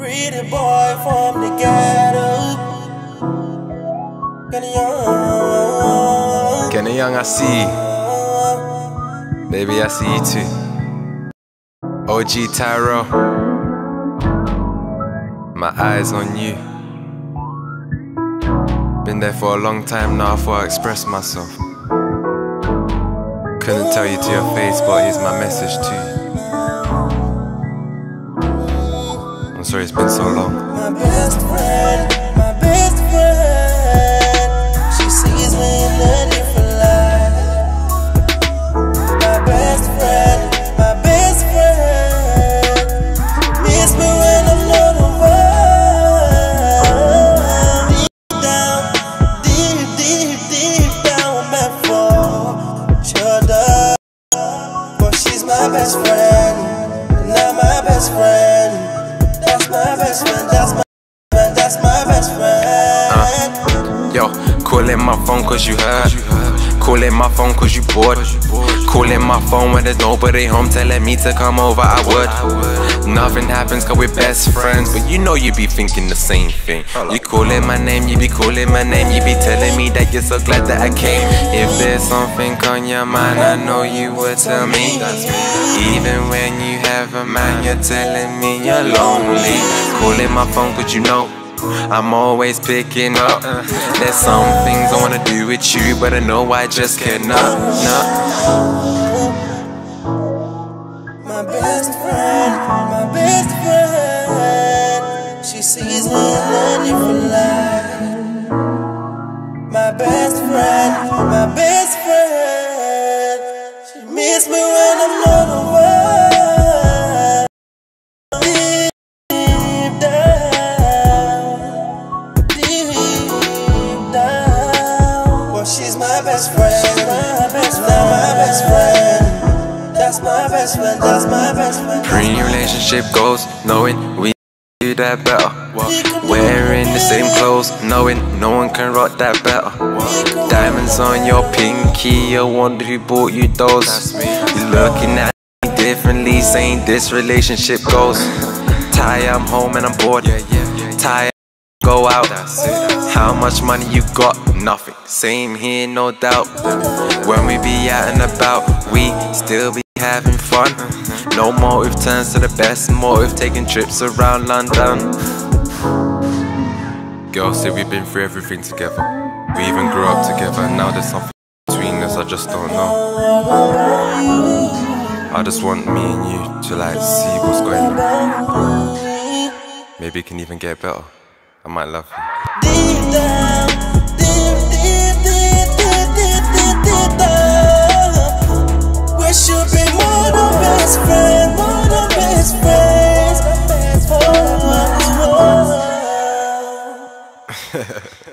Pretty boy from the ghetto. Kenny Young. Kenny Young, I see you. Baby, I see you too. OG Tyrell. My eyes on you. Been there for a long time now, thought I express myself. Couldn't tell you to your face, but here's my message to you. I'm sorry it's been so long. My best friend, my best friend. She sees me in a different light. My best friend, my best friend. Miss me when I'm not around. Deep down, deep, deep, deep down, I'm meant for shut up. But she's my best friend, not my best friend. Best friend, that's my best friend. Uh, yo, calling my phone cause you heard. Calling my phone cause you bored. Calling my phone when there's nobody home, telling me to come over, I would. Nothing happens cause we're best friends, but you know you be thinking the same thing. You calling my name, you be calling my name, you be telling me that you're so glad that I came. If there's something on your mind, I know you would tell me. Even when you have a man, you're telling me you're lonely. Calling my phone cause you know. I'm always picking up. There's some things I wanna do with you, but I know I just cannot. No. My best friend, my best friend. She sees me in a different light. My best friend, my best friend. She miss me she's my best friend, my best friend, my best friend. That's my best friend, that's my best friend. Pre relationship goals, knowing we do that better. Wearing the same clothes, knowing no one can rock that better. Diamonds on your pinky, I wonder who bought you those. You looking at me differently, saying this relationship goes. Ty, I'm home and I'm bored. Ty, go out. How much money you got? Nothing. Same here, no doubt. When we be out and about, we still be having fun. No motive turns to the best motive, taking trips around London. Girl said we've been through everything together. We even grew up together, and now there's something between us I just don't know. I just want me and you to like see what's going on. Maybe it can even get better. I might love you. Deep down, deep, deep, deep, deep, deep, deep, deep down. Be more than best more than best friends. Oh, oh, oh.